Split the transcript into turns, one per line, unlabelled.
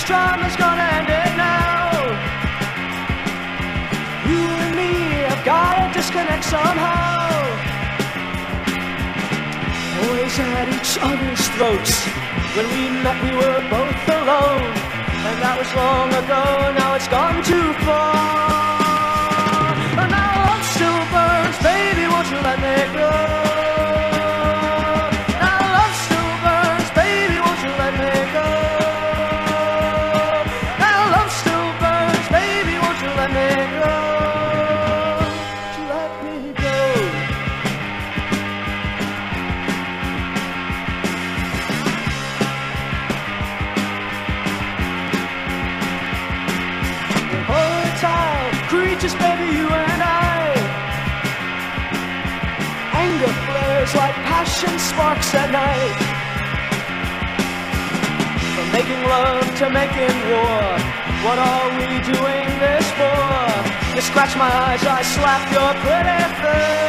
This drama's gonna end it now. You and me have gotta disconnect somehow. Always at each other's throats. When we met, we were both alone, and that was long ago. passion sparks at night. From making love to making war, what are we doing this for? You scratch my eyes, I slap your pretty face.